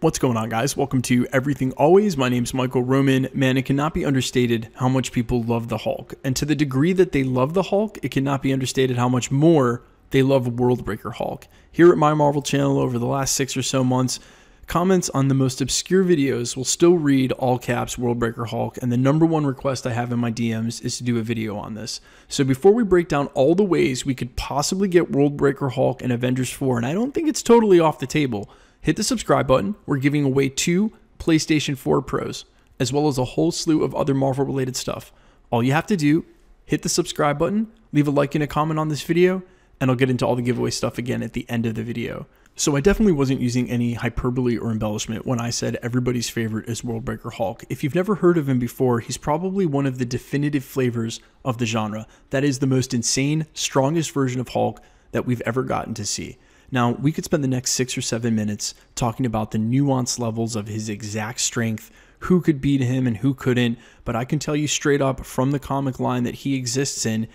What's going on, guys? Welcome to Everything Always. My name's Michael Roman. Man, it cannot be understated how much people love the Hulk. And to the degree that they love the Hulk, it cannot be understated how much more they love Worldbreaker Hulk. Here at my Marvel channel over the last six or so months, comments on the most obscure videos will still read all caps Worldbreaker Hulk, and the number one request I have in my DMs is to do a video on this. So before we break down all the ways we could possibly get Worldbreaker Hulk and Avengers 4, and I don't think it's totally off the table, hit the subscribe button. We're giving away two PlayStation 4 Pros, as well as a whole slew of other Marvel related stuff. All you have to do, hit the subscribe button, leave a like and a comment on this video, and I'll get into all the giveaway stuff again at the end of the video. So I definitely wasn't using any hyperbole or embellishment when I said everybody's favorite is Worldbreaker Hulk. If you've never heard of him before, he's probably one of the definitive flavors of the genre. That is the most insane, strongest version of Hulk that we've ever gotten to see. Now, we could spend the next six or seven minutes talking about the nuanced levels of his exact strength, who could beat him and who couldn't, but I can tell you straight up from the comic line that he exists in,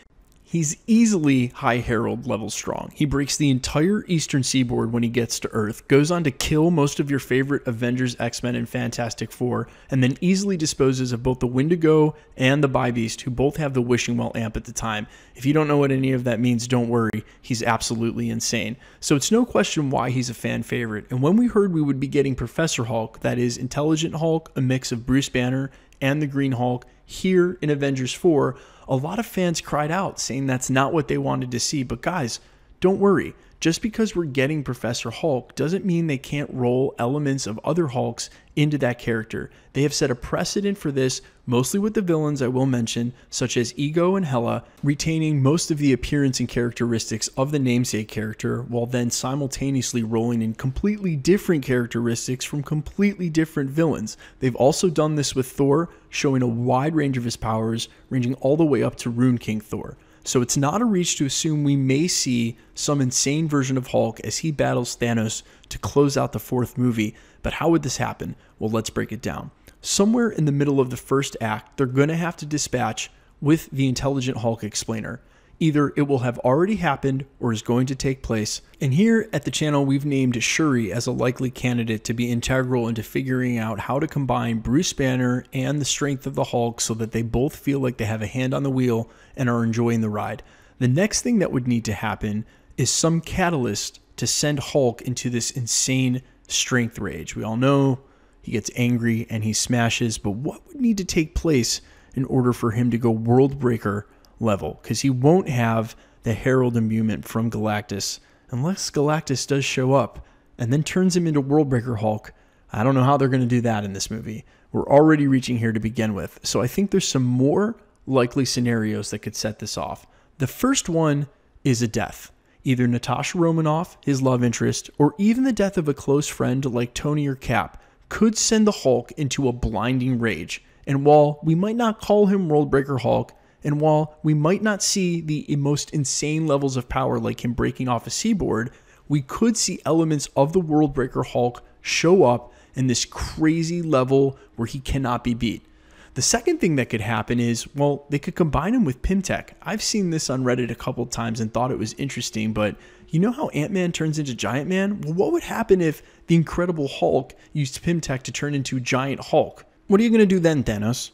He's easily High Herald level strong. He breaks the entire eastern seaboard when he gets to Earth, goes on to kill most of your favorite Avengers, X-Men, and Fantastic Four, and then easily disposes of both the Wendigo and the Bi-Beast, who both have the Wishing Well amp at the time. If you don't know what any of that means, don't worry. He's absolutely insane. So it's no question why he's a fan favorite. And when we heard we would be getting Professor Hulk, that is Intelligent Hulk, a mix of Bruce Banner and the Green Hulk, here in Avengers 4, a lot of fans cried out saying that's not what they wanted to see. But guys, don't worry. Just because we're getting Professor Hulk doesn't mean they can't roll elements of other Hulks into that character. They have set a precedent for this, mostly with the villains I will mention, such as Ego and Hela, retaining most of the appearance and characteristics of the namesake character, while then simultaneously rolling in completely different characteristics from completely different villains. They've also done this with Thor, showing a wide range of his powers, ranging all the way up to Rune King Thor. So it's not a reach to assume we may see some insane version of Hulk as he battles Thanos to close out the fourth movie. But how would this happen? Well, let's break it down. Somewhere in the middle of the first act, they're going to have to dispatch with the intelligent Hulk explainer. Either it will have already happened or is going to take place. And here at the channel, we've named Shuri as a likely candidate to be integral into figuring out how to combine Bruce Banner and the strength of the Hulk so that they both feel like they have a hand on the wheel and are enjoying the ride. The next thing that would need to happen is some catalyst to send Hulk into this insane strength rage. We all know he gets angry and he smashes, but what would need to take place in order for him to go world breaker level because he won't have the Herald imbuement from Galactus unless Galactus does show up and then turns him into Worldbreaker Hulk. I don't know how they're going to do that in this movie. We're already reaching here to begin with. So I think there's some more likely scenarios that could set this off. The first one is a death. Either Natasha Romanoff, his love interest, or even the death of a close friend like Tony or Cap could send the Hulk into a blinding rage. And while we might not call him Worldbreaker Hulk, and while we might not see the most insane levels of power like him breaking off a seaboard, we could see elements of the Worldbreaker Hulk show up in this crazy level where he cannot be beat. The second thing that could happen is, well, they could combine him with Pym Tech. I've seen this on Reddit a couple times and thought it was interesting, but you know how Ant Man turns into Giant Man? Well, what would happen if the Incredible Hulk used Pym Tech to turn into Giant Hulk? What are you going to do then, Thanos?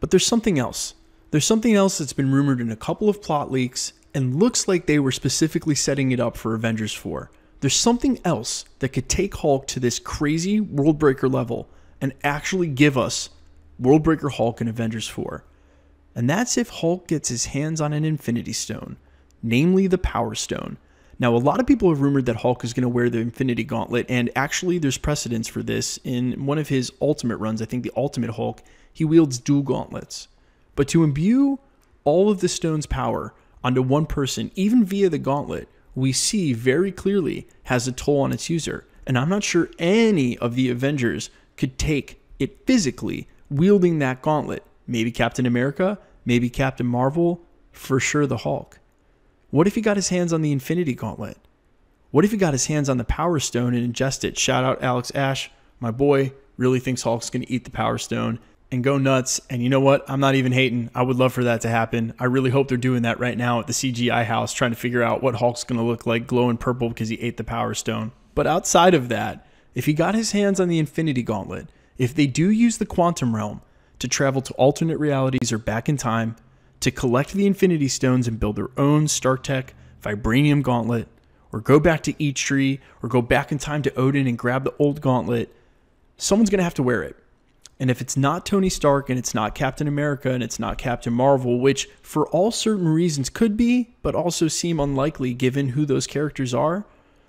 But there's something else. There's something else that's been rumored in a couple of plot leaks and looks like they were specifically setting it up for Avengers 4. There's something else that could take Hulk to this crazy Worldbreaker level and actually give us Worldbreaker Hulk in Avengers 4. And that's if Hulk gets his hands on an Infinity Stone, namely the Power Stone. Now, a lot of people have rumored that Hulk is going to wear the Infinity Gauntlet, and actually, there's precedence for this. In one of his Ultimate runs, I think the Ultimate Hulk, he wields dual gauntlets. But to imbue all of the stone's power onto one person, even via the gauntlet, we see very clearly has a toll on its user. And I'm not sure any of the Avengers could take it physically wielding that gauntlet. Maybe Captain America, maybe Captain Marvel, for sure the Hulk. What if he got his hands on the Infinity Gauntlet? What if he got his hands on the Power Stone and ingest it? Shout out Alex Ash, my boy, really thinks Hulk's going to eat the Power Stone and go nuts. And you know what? I'm not even hating. I would love for that to happen. I really hope they're doing that right now at the CGI house, trying to figure out what Hulk's going to look like glowing purple because he ate the Power Stone. But outside of that, if he got his hands on the Infinity Gauntlet, if they do use the Quantum Realm to travel to alternate realities or back in time, to collect the Infinity Stones and build their own Stark Tech Vibranium Gauntlet, or go back to Eitri, or go back in time to Odin and grab the old gauntlet, someone's going to have to wear it. And if it's not Tony Stark and it's not Captain America and it's not Captain Marvel, which for all certain reasons could be, but also seem unlikely given who those characters are,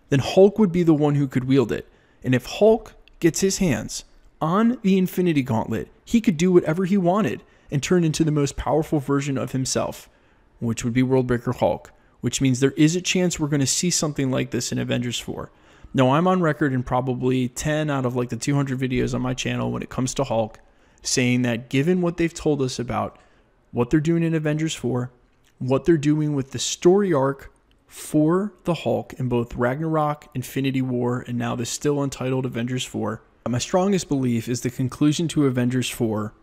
then Hulk would be the one who could wield it. And if Hulk gets his hands on the Infinity Gauntlet, he could do whatever he wanted and turn into the most powerful version of himself, which would be Worldbreaker Hulk, which means there is a chance we're going to see something like this in Avengers 4. Now, I'm on record in probably 10 out of like the 200 videos on my channel when it comes to Hulk saying that given what they've told us about what they're doing in Avengers 4, what they're doing with the story arc for the Hulk in both Ragnarok, Infinity War, and now the still untitled Avengers 4, my strongest belief is the conclusion to Avengers 4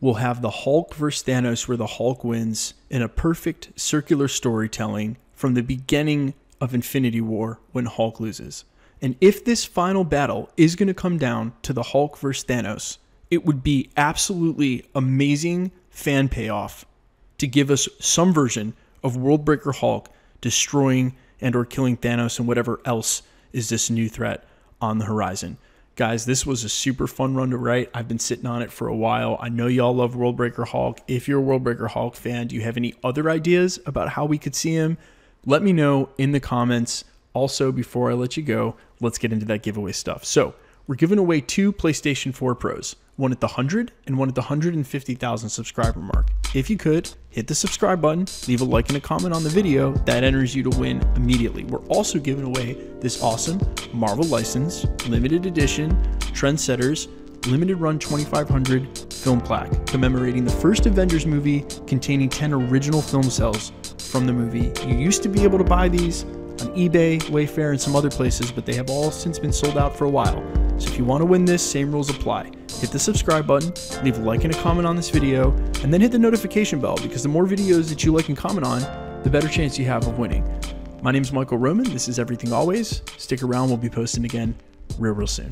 will have the Hulk versus Thanos where the Hulk wins in a perfect circular storytelling from the beginning of Infinity War when Hulk loses. And if this final battle is going to come down to the Hulk versus Thanos, it would be absolutely amazing fan payoff to give us some version of Worldbreaker Hulk destroying and or killing Thanos and whatever else is this new threat on the horizon. Guys, this was a super fun run to write. I've been sitting on it for a while. I know y'all love Worldbreaker Hulk. If you're a Worldbreaker Hulk fan, do you have any other ideas about how we could see him? Let me know in the comments. Also, before I let you go, let's get into that giveaway stuff. So, we're giving away two PlayStation 4 Pros, one at the 100 and one at the 150,000 subscriber mark. If you could, hit the subscribe button, leave a like and a comment on the video, that enters you to win immediately. We're also giving away this awesome Marvel license, limited edition, Trendsetters, limited run 2500 film plaque commemorating the first Avengers movie containing 10 original film cells from the movie. You used to be able to buy these on eBay, Wayfair, and some other places, but they have all since been sold out for a while. So if you want to win this, same rules apply. Hit the subscribe button, leave a like and a comment on this video, and then hit the notification bell because the more videos that you like and comment on, the better chance you have of winning. My name is Michael Roman. This is Everything Always. Stick around, we'll be posting again real, real soon.